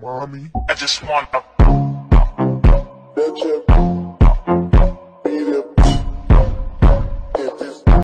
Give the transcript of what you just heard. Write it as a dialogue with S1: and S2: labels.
S1: mommy.
S2: I just wanna.